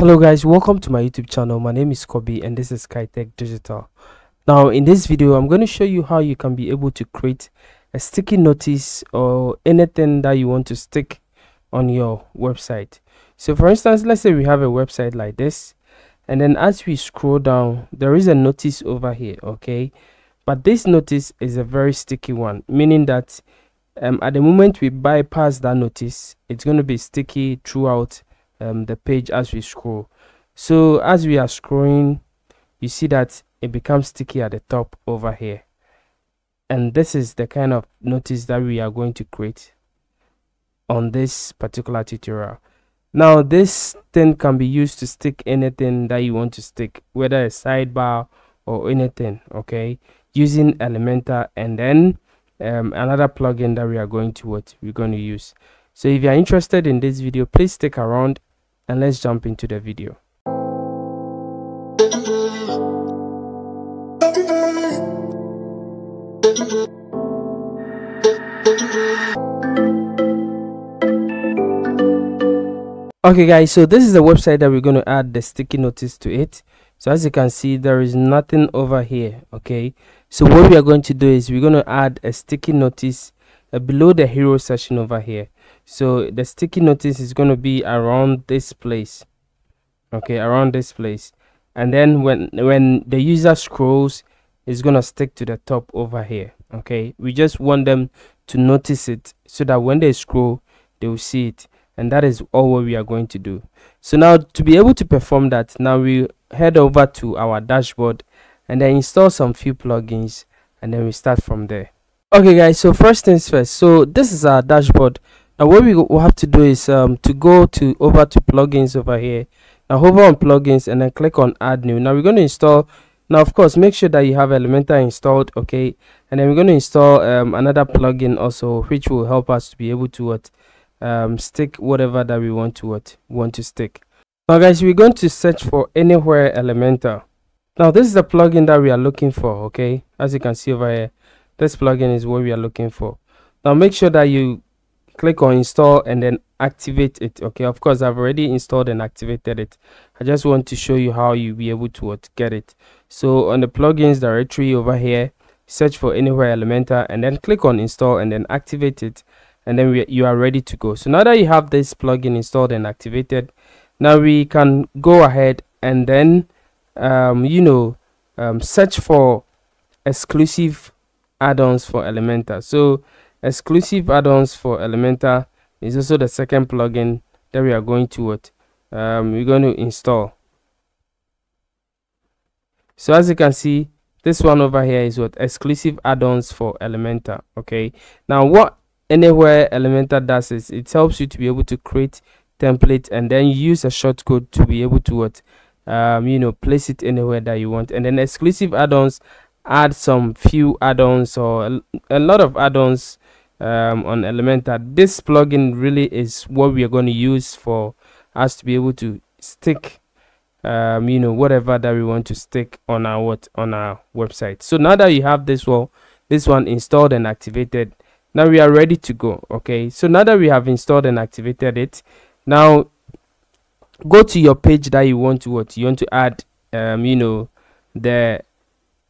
hello guys welcome to my youtube channel. My name is kobe and this is Kaetech digital. Now in this video i'm going to show you how you can be able to create a sticky notice or anything that you want to stick on your website. So for instance let's say we have a website like this and then as we scroll down there is a notice over here okay? But this notice is a very sticky one meaning that um, at the moment we bypass that notice it's going to be sticky throughout um, the page as we scroll. So as we are scrolling you see that it becomes sticky at the top over here. And this is the kind of notice that we are going to create on this particular tutorial. Now this thing can be used to stick anything that you want to stick whether a sidebar or anything okay? Using elementor and then um, another plugin that we are going to what we're going to use. So if you are interested in this video please stick around and let's jump into the video. Okay guys so this is the website that we're going to add the sticky notice to it. So as you can see there is nothing over here okay? So what we are going to do is we're going to add a sticky notice uh, below the hero section over here so the sticky notice is going to be around this place. Okay around this place. And then when when the user scrolls it's going to stick to the top over here. Okay we just want them to notice it so that when they scroll they will see it. And that is all what we are going to do. So now to be able to perform that now we head over to our dashboard and then install some few plugins and then we start from there. Okay guys so first things first. So this is our dashboard now what we will have to do is um, to go to over to plugins over here. Now hover on plugins and then click on add new. Now we're going to install now of course make sure that you have elementor installed okay? And then we're going to install um, another plugin also which will help us to be able to what um, stick whatever that we want to what want to stick. Now guys we're going to search for anywhere elementor. Now this is the plugin that we are looking for okay? As you can see over here this plugin is what we are looking for. Now make sure that you click on install and then activate it okay? Of course i've already installed and activated it. I just want to show you how you'll be able to get it. So on the plugins directory over here search for anywhere elementor and then click on install and then activate it and then we, you are ready to go. So now that you have this plugin installed and activated now we can go ahead and then um, you know um, search for exclusive add-ons for elementor. So exclusive add-ons for elementor is also the second plugin that we are going to what um, we're going to install. So as you can see this one over here is what exclusive add-ons for elementor okay? Now what anywhere elementor does is it helps you to be able to create template and then use a shortcode to be able to what um, you know place it anywhere that you want. And then exclusive add-ons add some few add-ons or a, a lot of add-ons um, on Elementor. This plugin really is what we are going to use for us to be able to stick, um, you know, whatever that we want to stick on our what on our website. So now that you have this one, this one installed and activated, now we are ready to go. Okay, so now that we have installed and activated it, now go to your page that you want to what you want to add, um, you know, the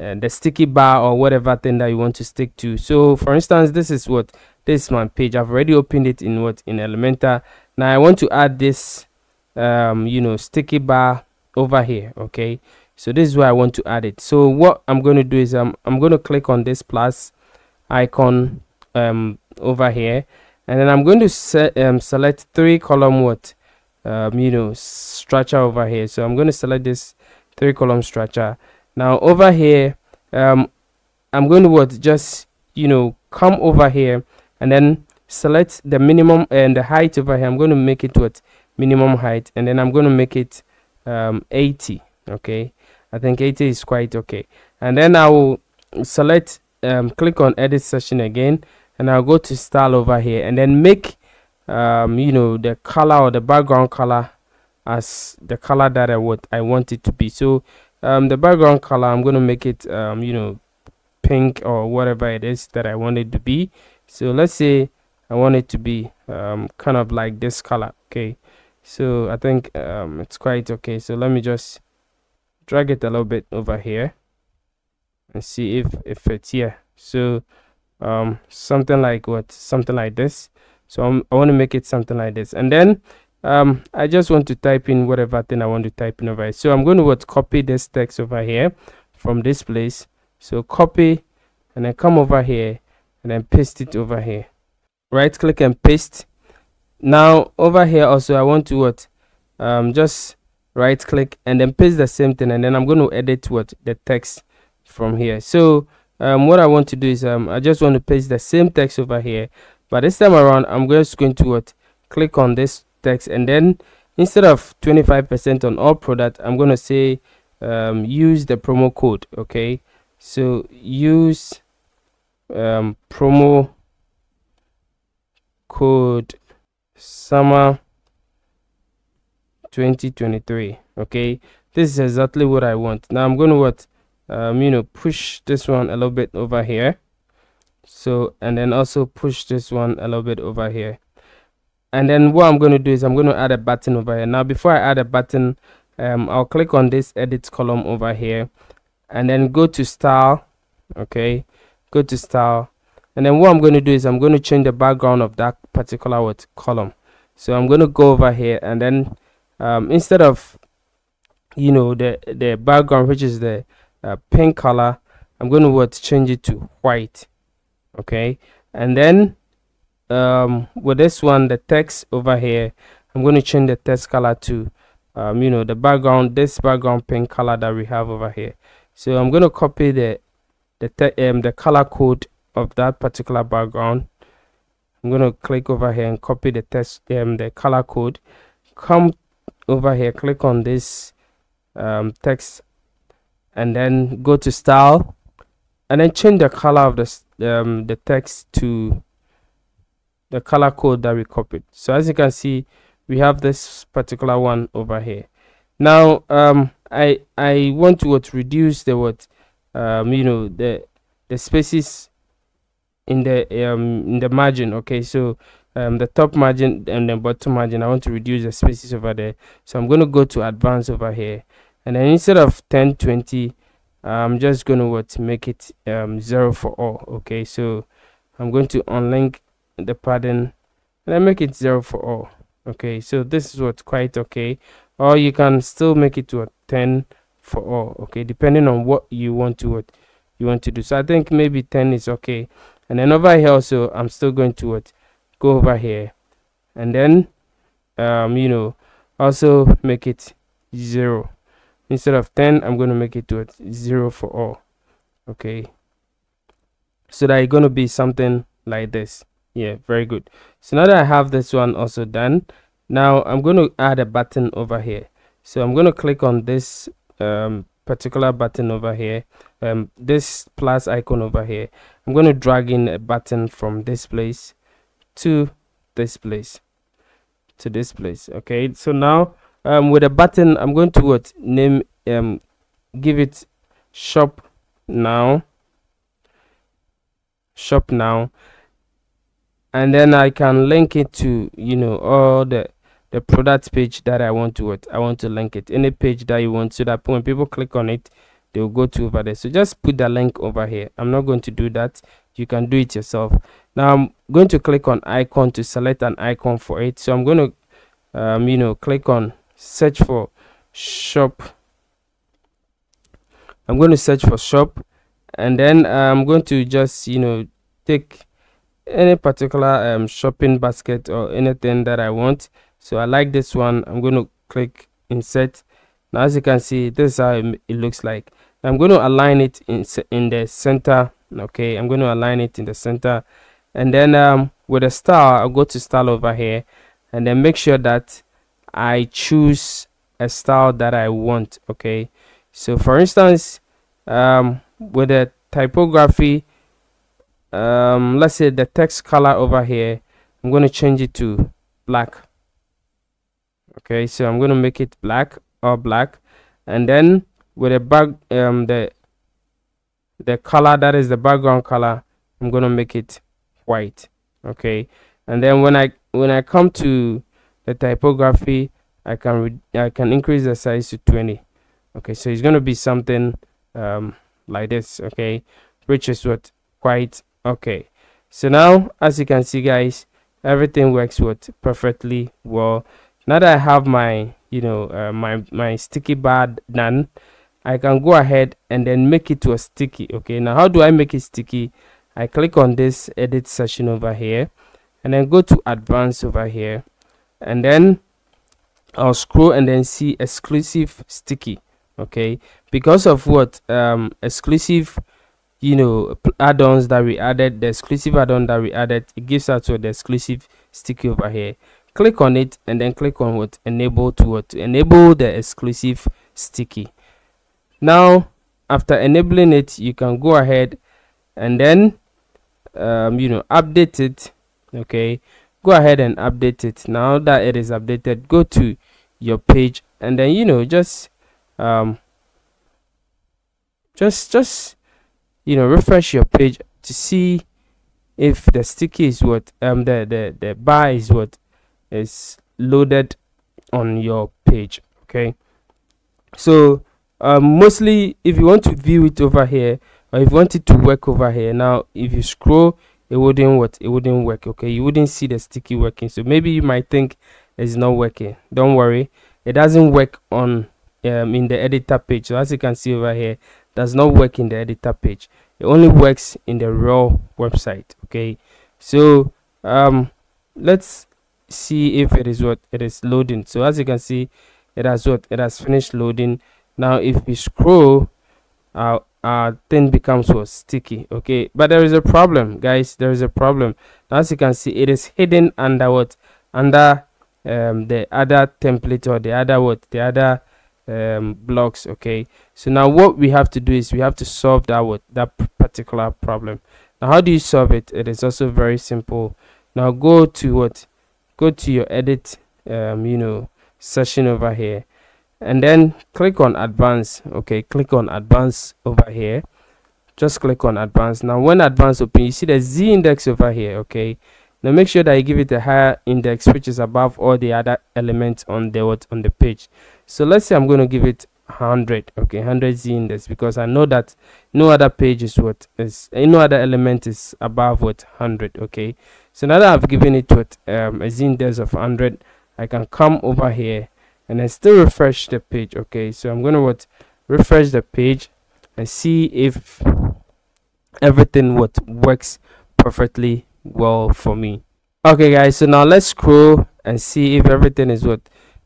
uh, the sticky bar or whatever thing that you want to stick to. So for instance this is what this is my page. I've already opened it in what in elementor. Now i want to add this um you know sticky bar over here okay? So this is where i want to add it. So what i'm going to do is um, i'm going to click on this plus icon um over here. And then i'm going to set um select three column what um you know structure over here. So i'm going to select this three column structure now over here um i'm going to what just you know come over here and then select the minimum and the height over here. I'm going to make it what? Minimum height and then i'm going to make it um 80 okay? I think 80 is quite okay. And then i will select um click on edit session again and i'll go to style over here and then make um you know the color or the background color as the color that i want i want it to be. So um, the background color i'm going to make it um, you know pink or whatever it is that i want it to be. So let's say i want it to be um, kind of like this color okay? So i think um, it's quite okay. So let me just drag it a little bit over here and see if if it's here. So um something like what? Something like this. So I'm, i want to make it something like this. And then um i just want to type in whatever thing i want to type in over here. So i'm going to what copy this text over here from this place. So copy and then come over here and then paste it over here. Right click and paste. Now over here also i want to what um just right click and then paste the same thing and then i'm going to edit what the text from here. So um what i want to do is um i just want to paste the same text over here. But this time around i'm just going to what click on this text and then instead of 25 percent on all product i'm to say um use the promo code okay? So use um promo code summer 2023 okay? This is exactly what i want. Now i'm to what um you know push this one a little bit over here. So and then also push this one a little bit over here and then what i'm going to do is i'm going to add a button over here. Now before i add a button um i'll click on this edit column over here. And then go to style okay? Go to style. And then what i'm going to do is i'm going to change the background of that particular what column. So i'm going to go over here and then um, instead of you know the the background which is the uh, pink color i'm going to what change it to white okay? And then um, with this one the text over here i'm going to change the text color to um, you know the background this background pink color that we have over here. So i'm going to copy the the um the color code of that particular background. I'm going to click over here and copy the text um the color code. Come over here click on this um, text and then go to style and then change the color of the um, the text to the color code that we copied. So as you can see we have this particular one over here. Now um, i i want to what reduce the what um, you know the the spaces in the um in the margin okay? So um the top margin and the bottom margin i want to reduce the spaces over there. So i'm going to go to advanced over here. And then instead of 10 20 i'm just going to what make it um zero for all okay? So i'm going to unlink the padding and I make it zero for all. Okay so this is what's quite okay. Or you can still make it to a 10 for all okay depending on what you want to what you want to do. So i think maybe 10 is okay. And then over here also i'm still going to what go over here. And then um you know also make it zero. Instead of 10 i'm going to make it to it zero for all okay? So that it's going to be something like this yeah very good. So now that i have this one also done now i'm going to add a button over here. So i'm going to click on this um, particular button over here um, this plus icon over here. I'm going to drag in a button from this place to this place to this place okay? So now um with a button i'm going to what? Name um give it shop now. Shop now and then i can link it to you know all the the product page that i want to what i want to link it. Any page that you want. So that when people click on it they'll go to over there. So just put the link over here. I'm not going to do that. You can do it yourself. Now i'm going to click on icon to select an icon for it. So i'm going to um, you know click on search for shop. I'm going to search for shop. And then i'm going to just you know take any particular um, shopping basket or anything that i want. So i like this one. I'm going to click insert. Now as you can see this is how it looks like. I'm going to align it in in the center. Okay i'm going to align it in the center. And then um, with a style i'll go to style over here. And then make sure that i choose a style that i want. Okay so for instance um, with the typography um, let's say the text color over here i'm going to change it to black. Okay so i'm going to make it black or black. And then with a back um the the color that is the background color i'm going to make it white. Okay and then when i when i come to the typography I can I can increase the size to 20 okay so it's going to be something um, like this okay which is what quite okay. So now as you can see guys everything works what perfectly well. Now that I have my you know uh, my my sticky bar done I can go ahead and then make it to a sticky okay? Now how do I make it sticky? I click on this edit session over here and then go to advanced over here. And then I'll scroll and then see exclusive sticky okay? Because of what um exclusive you know add-ons that we added the exclusive add-on that we added it gives us to the exclusive sticky over here. Click on it and then click on what enable to what to enable the exclusive sticky. Now after enabling it you can go ahead and then um, you know update it okay? Go ahead and update it. Now that it is updated go to your page and then you know just um just just you know refresh your page to see if the sticky is what um the the the bar is what is loaded on your page okay? So um mostly if you want to view it over here or if you want it to work over here now if you scroll it wouldn't what it wouldn't work okay? You wouldn't see the sticky working. So maybe you might think it's not working. Don't worry. It doesn't work on um, in the editor page. So as you can see over here does not work in the editor page. It only works in the raw website okay? So um let's see if it is what it is loading. So as you can see it has what it has finished loading. Now if we scroll our uh thing becomes what? Sticky okay? But there is a problem guys there is a problem. As you can see it is hidden under what? Under um the other template or the other what? The other um blocks okay? So now what we have to do is we have to solve that what that particular problem. Now how do you solve it? It is also very simple. Now go to what? Go to your edit um you know session over here. And then click on advanced okay? Click on advanced over here. Just click on advanced now when advanced open you see the z index over here okay? Now make sure that you give it a higher index which is above all the other elements on the what? On the page so let's say i'm going to give it 100 okay? 100 z index because i know that no other page is what is no other element is above what 100 okay? So now that i've given it what um, a z index of 100 i can come over here and then still refresh the page okay? So i'm gonna what refresh the page and see if everything what works perfectly well for me. Okay guys so now let's scroll and see if everything is what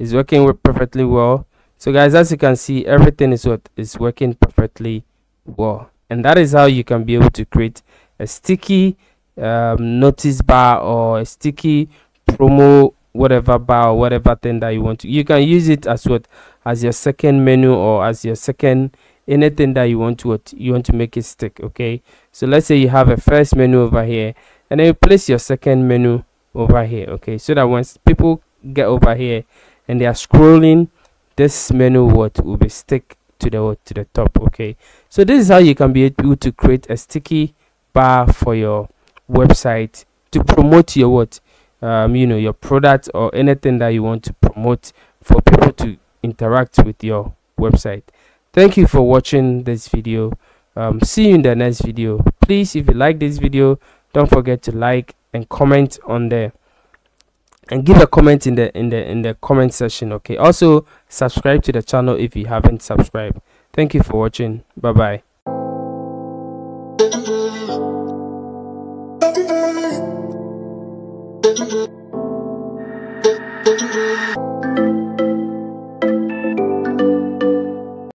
is working perfectly well. So guys as you can see everything is what is working perfectly well. And that is how you can be able to create a sticky um, notice bar or a sticky promo whatever bar or whatever thing that you want to you can use it as what as your second menu or as your second anything that you want to what you want to make it stick okay? So let's say you have a first menu over here and then you place your second menu over here okay? So that once people get over here and they are scrolling this menu what will be stick to the to the top okay? So this is how you can be able to create a sticky bar for your website to promote your what? Um, you know your product or anything that you want to promote for people to interact with your website. Thank you for watching this video. Um, see you in the next video. Please if you like this video don't forget to like and comment on there and give a comment in the in the in the comment section okay? Also subscribe to the channel if you haven't subscribed. Thank you for watching. Bye bye